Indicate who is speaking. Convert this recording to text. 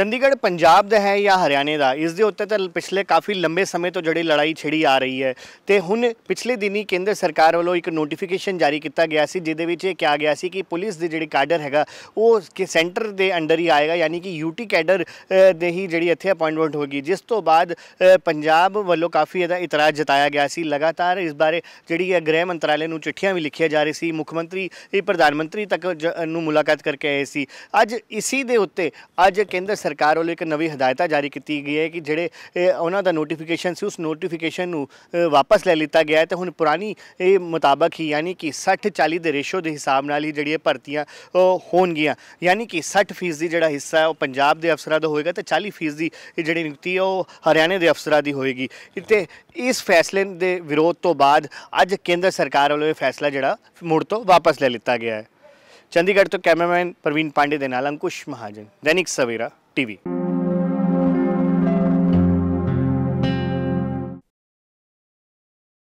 Speaker 1: ਚੰਡੀਗੜ੍ਹ ਪੰਜਾਬ ਦਾ ਹੈ ਜਾਂ ਹਰਿਆਣੇ ਦਾ? ਇਸ ਦੇ ਉੱਤੇ ਤਾਂ ਪਿਛਲੇ ਕਾਫੀ ਲੰਬੇ ਸਮੇਂ ਤੋਂ ਜਿਹੜੀ ਲੜਾਈ ਛਿੜੀ ਆ ਰਹੀ ਹੈ। ਤੇ ਹੁਣ ਪਿਛਲੇ ਦਿਨੀ ਕੇਂਦਰ ਸਰਕਾਰ ਵੱਲੋਂ ਇੱਕ ਨੋਟੀਫਿਕੇਸ਼ਨ ਜਾਰੀ ਕੀਤਾ ਗਿਆ ਸੀ, ਜਿਹਦੇ ਵਿੱਚ ਇਹ ਕਿਹਾ ਗਿਆ ਸੀ ਕਿ ਪੁਲਿਸ ਦੇ ਜਿਹੜੀ ਕੈਡਰ ਹੈਗਾ, ਉਹ ਕਿ ਸੈਂਟਰ ਦੇ ਅੰਡਰ ਹੀ ਆਏਗਾ, ਯਾਨੀ ਕਿ ਯੂਟੀ ਕੈਡਰ ਦੇ ਹੀ ਜਿਹੜੀ ਇੱਥੇ ਅਪਾਇੰਟਮੈਂਟ ਹੋਗੀ ਜਿਸ ਤੋਂ ਬਾਅਦ ਪੰਜਾਬ ਵੱਲੋਂ ਕਾਫੀ ਇਹਦਾ ਇਤਰਾਜ਼ ਜਤਾਇਆ ਗਿਆ ਸੀ। ਲਗਾਤਾਰ ਇਸ ਬਾਰੇ ਜਿਹੜੀ ਹੈ ਗ੍ਰਹਿ ਮੰਤਰਾਲੇ ਨੂੰ ਚਿੱਠੀਆਂ ਵੀ ਲਿਖੀਆਂ ਜਾ ਰਹੀ ਸੀ। ਮੁੱਖ ਮੰਤਰੀ, ਇਹ ਪ੍ਰਧਾਨ ਮੰਤਰੀ ਤੱਕ ਜ- ਨੂੰ ਮੁਲਾਕਾਤ ਕਰਕੇ ਆਏ ਸੀ। ਅੱਜ ਇਸੀ ਦੇ ਉੱਤੇ ਅੱਜ ਕੇਂਦਰ ਸਰਕਾਰ ਵੱਲੋਂ ਇੱਕ ਨਵੀਂ ਹਦਾਇਤਾਂ ਜਾਰੀ ਕੀਤੀ ਗਈ ਹੈ ਕਿ ਜਿਹੜੇ, ਇਹ ਉਹਨਾਂ ਦਾ ਨੋਟੀਫਿਕੇਸ਼ਨ ਸੀ, ਉਸ ਨੋਟੀਫਿਕੇਸ਼ਨ ਨੂੰ ਵਾਪਸ ਲੈ ਲਿੱਤਾ ਗਿਆ ਹੈ ਤੇ ਹੁਣ ਪੁਰਾਣੀ ਇਹ ਮੁਤਾਬਕ ਹੀ ਯਾਨੀ ਕਿ 60 40 ਦੇ ਰੇਸ਼ੋ ਦੇ ਹਿਸਾਬ ਨਾਲ ਹੀ ਜਿਹੜੀ ਇਹ ਭਰਤੀਆਂ, ਉਹ ਹੋਣਗੀਆਂ। ਯਾਨੀ ਕਿ 60 ਫੀਸਦੀ ਜਿਹੜਾ ਹਿੱਸਾ ਹੈ, ਉਹ ਪੰਜਾਬ ਦੇ ਅਫਸਰਾਂ ਦਾ ਹੋਏਗਾ ਤੇ 40 ਫੀਸਦੀ ਇਹ ਜਿਹੜੀ ਨਿਯੁਕਤੀ ਹੈ, ਉਹ ਹਰਿਆਣੇ ਦੇ ਅਫਸਰਾਂ ਦੀ ਹੋਏਗੀ। ਤੇ ਇਸ ਫੈਸਲੇ ਦੇ ਵਿਰੋਧ ਤੋਂ ਬਾਅਦ ਅੱਜ ਕੇਂਦਰ ਸਰਕਾਰ ਵੱਲੋਂ ਇਹ ਫੈਸਲਾ ਜਿਹੜਾ, ਮੁੜ ਤੋਂ ਵਾਪਸ ਲੈ ਲਿੱਤਾ ਗਿਆ ਹੈ। ਚੰਡੀਗੜ੍ਹ ਤੋਂ ਕੈਮਰਾਮੈਨ ਪ੍ਰਵੀਨ ਪਾਂਡੇ ਦੇ ਨਾਲ ਅੰਕੁਸ਼ ਮਹਾਜਨ, ਦੈਨਿਕ ਸਵੇਰਾ। ਟੀਵੀ